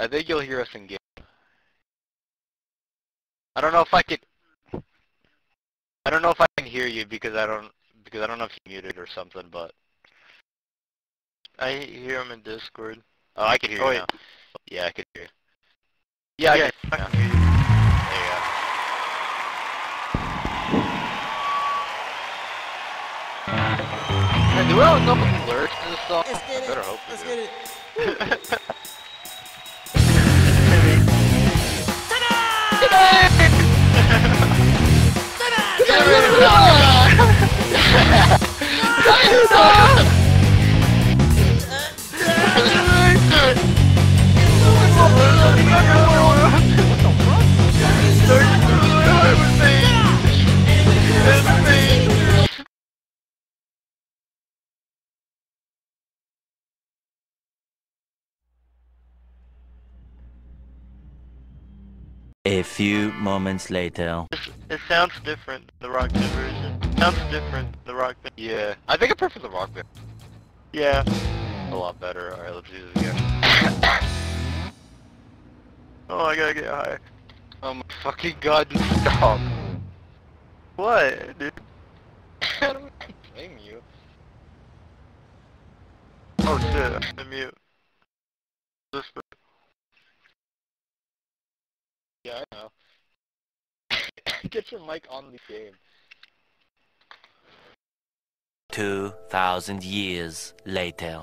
I think you'll hear us in game. I don't know if I could. I don't know if I can hear you because I don't because I don't know if you muted or something, but I hear him in Discord. oh, I can hear Oh, you yeah. now. Yeah, I can hear you. Yeah, Yeah, I I can. can hear you. There you go. Man, do we all know the lyrics to this song? Let's get I it. better hope we Let's do. get it. A few moments later. It sounds different, the rock band version. Sounds different, the rock band. Yeah, I think I prefer the rock band Yeah. a lot better. Alright, let's do this again. Oh, I gotta get high. Oh my fucking god, stop. What, dude? I don't blame you. Oh shit, I'm mute. This Yeah, I know. Get your mic on the game. 2,000 years later.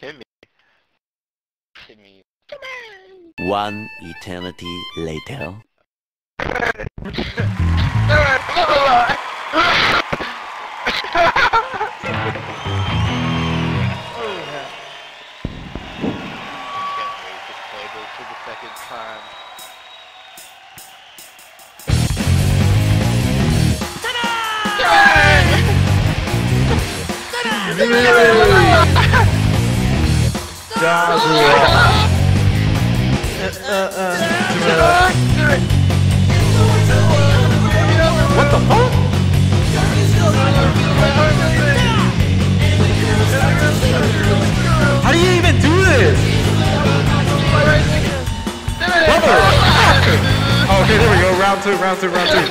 Timmy. Hit me. One eternity later. for the second time. What the fuck? Round two, round two, round two.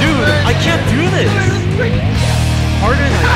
Dude, I can't do this. Harder than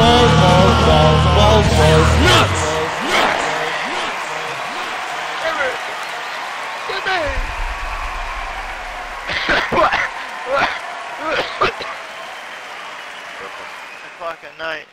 balls, balls, balls, balls, nuts! Night.